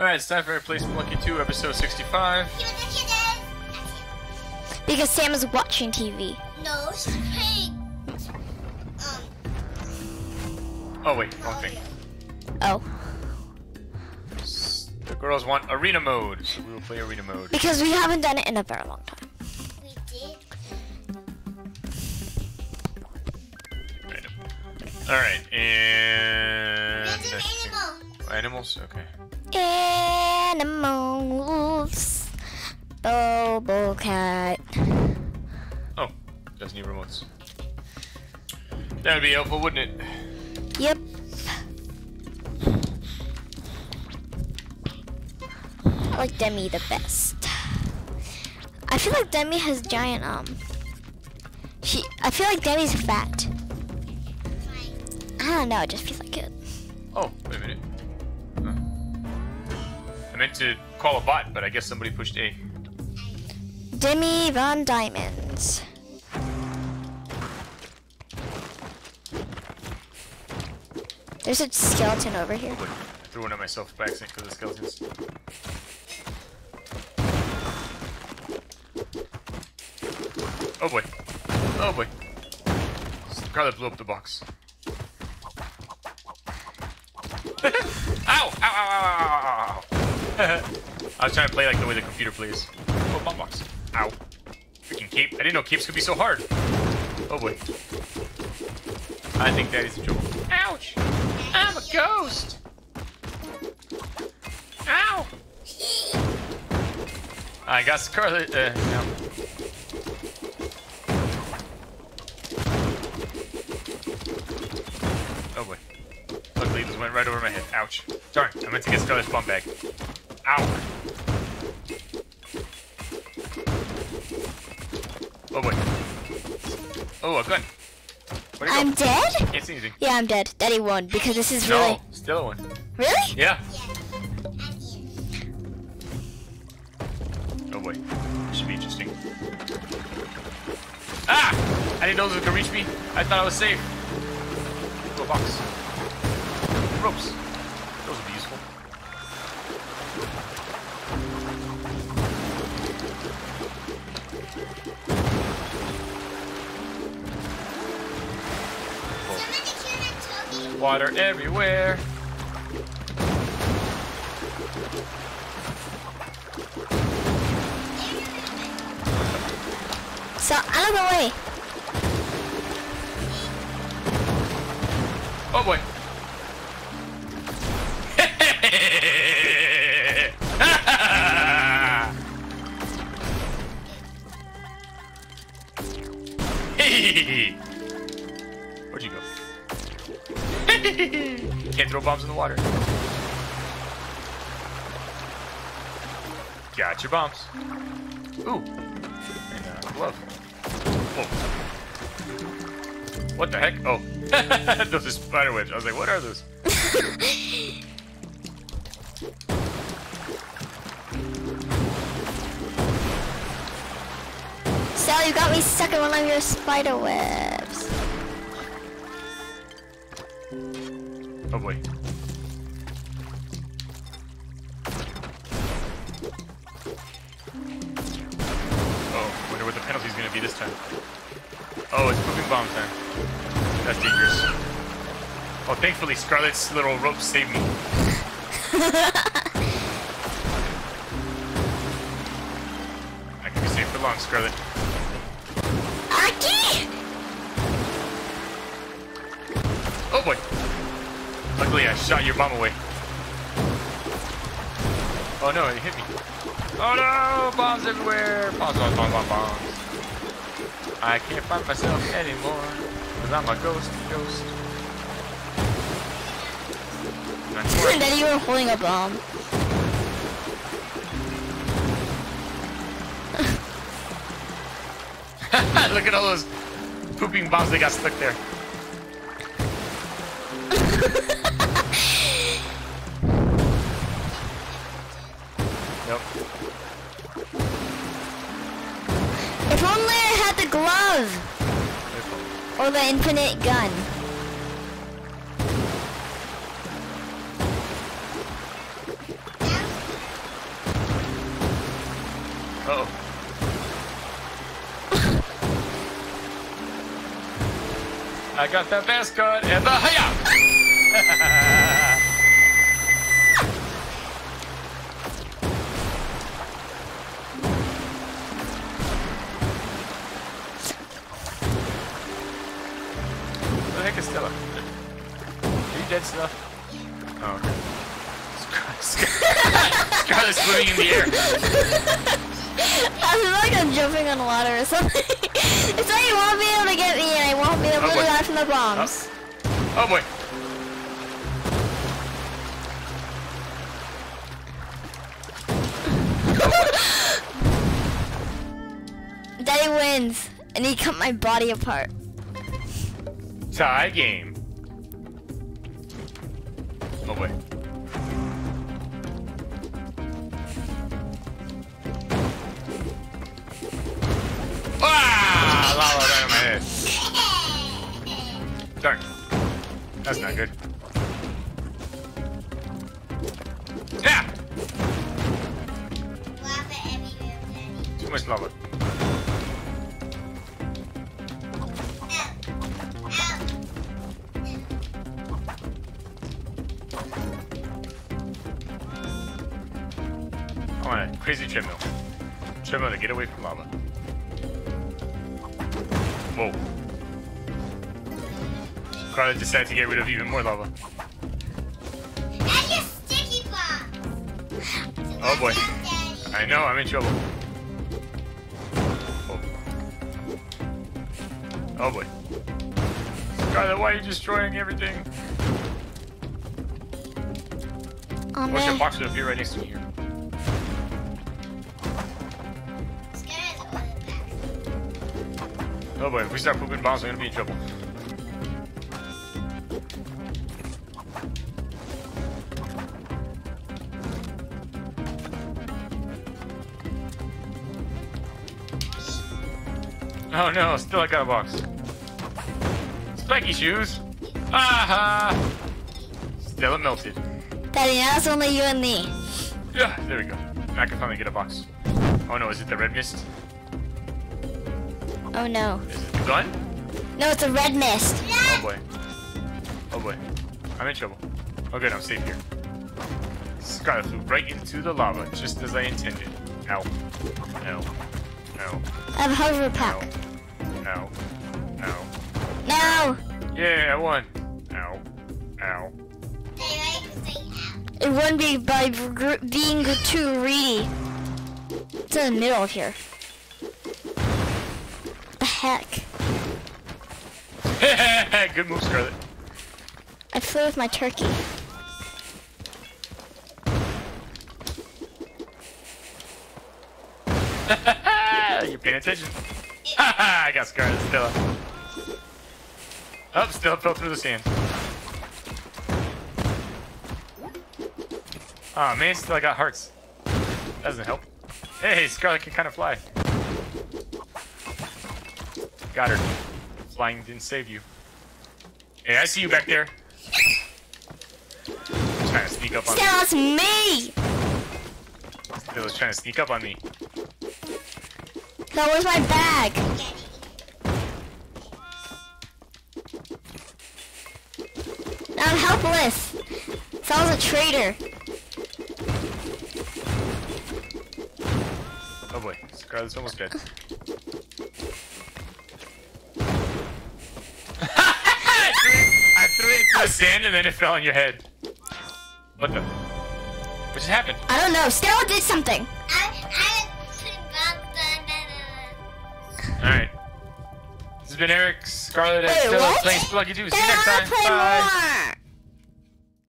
Alright, it's time for Eric Plays Spelunky 2, episode 65. Because Sam is watching TV. No, she's playing. Um, Oh, wait, wrong thing. Oh. The girls want arena mode, so we will play arena mode. Because we haven't done it in a very long time. we did. Alright, and. There's an animal. Animals? Okay. Animals. Bobo cat. Oh, doesn't need remotes. That would be helpful, wouldn't it? Yep. I like Demi the best. I feel like Demi has giant um. She. I feel like Demi's fat. I don't know. It just feels like it. Oh, wait a minute. Meant to call a bot, but I guess somebody pushed A. Demi Von Diamonds. There's a skeleton over here. Oh. I threw one at myself by accident because of the skeletons. Oh boy. Oh boy. It's the car that blew up the box. Ow, ow, ow, ow, ow, ow. I was trying to play like the way the computer plays. Oh, bomb box. Ow. Freaking cape. I didn't know capes could be so hard. Oh boy. I think Daddy's in trouble. Ouch! I'm a ghost! Ow! I got Scarlet. Uh, no. Oh boy. Luckily, this went right over my head. Ouch. Darn, I meant to get Scarlet's bum bag. Ow! Oh boy. Oh, a gun. Where'd I'm go? dead? Can't see anything. Yeah, I'm dead. Daddy won because this is really. No, still a one. Really? Yeah. Yeah. Oh boy. This should be interesting. Ah! I didn't know this was gonna reach me. I thought I was safe. Ooh, a box. Ropes. Water everywhere. So out of the way. Oh boy. Where'd Can't throw bombs in the water. Got your bombs. Ooh. And a glove. Whoa. What the heck? Oh. those are spider webs. I was like, what are those? Sal, you got me stuck in one of your spider webs. Oh boy. Oh, wonder what the penalty's gonna be this time. Oh, it's pooping bomb time. That's dangerous. Oh, thankfully Scarlet's little rope saved me. I can be safe for long, Scarlet. Aki! Oh boy. Luckily I shot your bomb away. Oh no, it hit me. Oh no! Bombs everywhere! Bombs, bombs, bombs, bombs, bombs. I can't find myself anymore. Cause I'm a ghost, ghost. Not Daddy, you were holding a bomb. Look at all those pooping bombs that got stuck there. glove! Or the infinite gun. Uh oh. I got the best gun and the hiya! Where the heck is Stella? Are you dead, Stella? Oh, okay. Scar- Scarlett's swimming in the air. I feel like I'm jumping on water or something. it's like you won't be able to get me and I won't be able Oh, to die from the bombs. Oh boy. Daddy wins and he cut my body apart. Tie game. Oh boy. Ah! Lava right on my head. Darn. That's not good. Yeah! Lava everywhere, Daddy. Too much lava. Want a crazy treadmill. Treadmill to get away from lava. Whoa. Carla decided to get rid of even more lava. That's your sticky bomb. Oh, boy. I know, I'm in trouble. Oh, oh boy. Scarlet, why are you destroying everything? Oh What's your box would appear right next to me here? Oh boy, if we start pooping bombs, we're gonna be in trouble. Oh no, still I got a box. Spiky shoes! Aha! Still it melted. Daddy, now it's only you and me. Yeah, there we go. I can finally get a box. Oh no, is it the red mist? Oh no. Is it gun? No, it's a red mist. Oh boy. Oh boy. I'm in trouble. Oh good, I'm safe here. Scarlet flew right into the lava, just as I intended. Ow. Ow. Ow. I have a hover Ow. pack. Ow. Ow. No! Yeah, I won. Ow. Ow. Daddy, why you say ow? It wouldn't be by being too greedy. It's in the middle here. Heck? Good move, Scarlet. I flew with my turkey. You're paying attention. I got Scarlet Stella. Oh, still fell through the sand. Oh man, Stella got hearts. That Doesn't help. Hey, Scarlet can kind of fly. Got her. Flying didn't save you. Hey, I see you back there. Trying to sneak up on me. Stella, it's me! Stella's trying to sneak up on me. So where's my bag? I'm helpless. Stella's a traitor. Oh boy, Scarlet's almost dead. The sand and then it fell on your head. What the? What just happened? I don't know. Stella did something. I, I putting bombs on. Alright. This has been Eric, Scarlet, and Wait, Stella what? playing Spelunky 2. See you next time. play Bye. more.